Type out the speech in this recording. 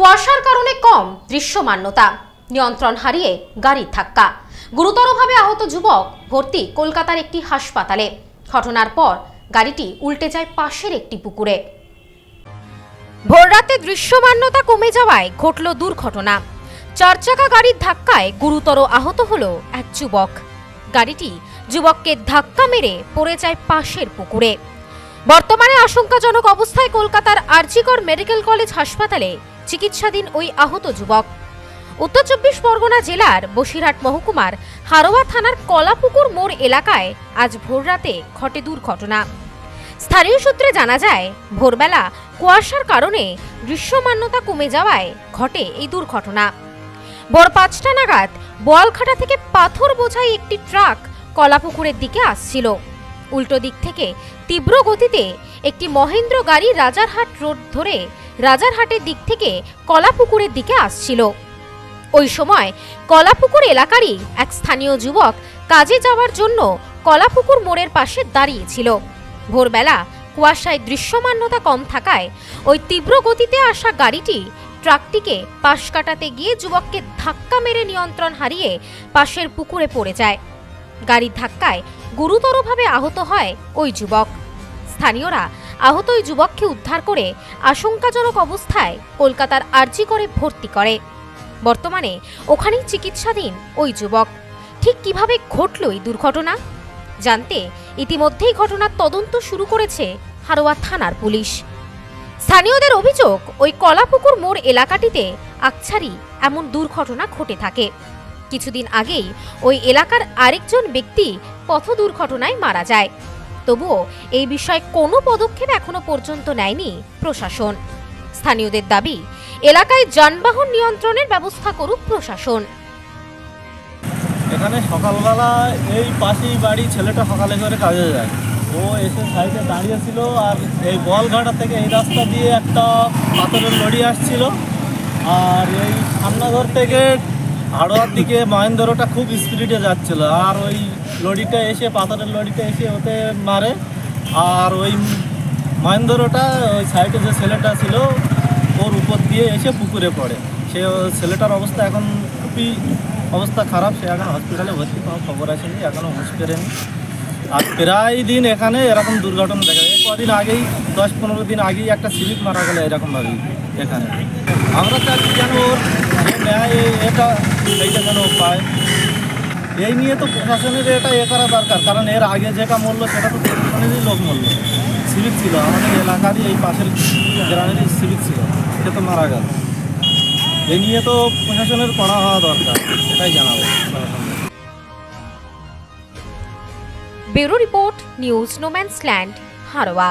কুয়াশার কারণে কম দৃশ্যমান্যতা। নিয়ন্ত্রণ হারিয়ে গাড়ির ধাক্কা। গুরুতরভাবে আহত যুবক ভর্তি কলকাতার একটি হাসপাতালে। ঘটনার পর গাড়িটি উল্টে যায় পাশের একটি পুকুরে। ভোররাতে দৃশ্যমান্যতা কমে যাওয়ায় ঘটল দুর্ঘটনা। চার চাকা গাড়ির ধাক্কায় গুরুতর আহত হল এক যুবক। গাড়িটি যুবককে ধাক্কা মেরে পড়ে যায় পাশের পুকুরে। বর্তমানে আশঙ্কাজনক অবস্থায় কলকাতার আরজিকর মেডিকেল কলেজ হাসপাতালে চিকিৎসাধীন ওই আহত যুবক। উত্তর চব্বিশ পরগনা জেলার বসিরহাট মহকুমার হারোয়া থানার কলাপুকুর মোড় এলাকায় আজ ভোররাতে ঘটে দুর্ঘটনা। স্থানীয় সূত্রে জানা যায়, ভোরবেলা কুয়াশার কারণে দৃশ্যমান্যতা কমে যাওয়ায় ঘটে এই দুর্ঘটনা। ভোর পাঁচটা নাগাদ বোয়ালখাটা থেকে পাথর বোঝাই একটি ট্রাক কলাপুকুরের দিকে আসছিল। উল্টো দিক থেকে তীব্র গতিতে একটি মহেন্দ্র গাড়ি রাজারহাট রোড ধরে রাজারহাটের দিক থেকে কলাপুকুরের দিকে আসছিল। ওই সময় কলাপুকুর এলাকারই এক স্থানীয় যুবক কাজে যাওয়ার জন্য কলাপুকুর মোড়ের পাশে দাঁড়িয়েছিল। ভোরবেলা কুয়াশায় দৃশ্যমান্যতা কম থাকায় ওই তীব্র গতিতে আসা গাড়িটি ট্রাকটিকে পাশ কাটাতে গিয়ে যুবককে ধাক্কা মেরে নিয়ন্ত্রণ হারিয়ে পাশের পুকুরে পড়ে যায়। গাড়ির ধাক্কায় গুরুতরভাবে আহত হয় ওই যুবক। স্থানীয়রা আহত ওই যুবককে উদ্ধার করে আশঙ্কাজনক অবস্থায় কলকাতার আর্জি করে ভর্তি করে। বর্তমানে ওখানেই চিকিৎসাধীন ওই যুবক। ঠিক কীভাবে ঘটল এই দুর্ঘটনা? জানতে ইতিমধ্যেই ঘটনার তদন্ত শুরু করেছে হারোয়া থানার পুলিশ। স্থানীয়দের অভিযোগ, ওই কলাপুকুর মোড় এলাকাটিতে আকছারি এমন দুর্ঘটনা ঘটে থাকে। কিছুদিন আগেই ওই এলাকার আরেকজন ব্যক্তি পথ দুর্ঘটনায় মারা যায়। তবুও এই বিষয়ে কোনো পদক্ষেপ এখনও পর্যন্ত নেয়নি প্রশাসন। স্থানীয়দের দাবি, এলাকায় যানবাহন নিয়ন্ত্রণের ব্যবস্থা করুক প্রশাসন। এখানে সকালবেলা এই পাশেই বাড়ি ছেলেটা সকালে করে কাজে যায়। ও এসে সাইডে দাঁড়িয়েছিল আর এই বলঘাটা থেকে এই রাস্তা দিয়ে একটা পাথরের লড়ি আসছিল। আর এই সামনাঘর থেকে হাড়োয়ার দিকে মহেন্দ্রটা খুব স্পিডে যাচ্ছিল। আর ওই লড়িটা এসে, পাথরের লড়িটা এসে ওতে মারে। আর ওই মহেন্দ্রটা ওই সাইডে যে ছেলেটা ছিল, ওর উপর দিয়ে এসে পুকুরে পড়ে। সে ছেলেটার অবস্থা এখন খুবই অবস্থা খারাপ। সে এখন হসপিটালে ভর্তি কোনো খবর আসেনি এখনও হুঁশ ফেরেনি। আর প্রায় দিন এখানে এরকম দুর্ঘটনা দেখা যায়। কদিন আগেই, দশ পনেরো দিন আগেই একটা সিভিক মারা গেল এরকমভাবেই এখানে। আমরা চাচ্ছি যেন ওর এটা পায়। এই নিয়ে তো প্রশাসনের এটা এ করা দরকার, কারণ এর আগে যেটা মরলো সেটা তো প্রশাসনেরই লোক মরলো। সিভিক ছিল, আমাদের এলাকারই এই পাশের গ্রামেরই সিভিক ছিল, সে তো মারা গেল। এই নিয়ে তো প্রশাসনের করা হওয়া দরকার, এটাই জানাব। Bureau report news no man's land Haroa.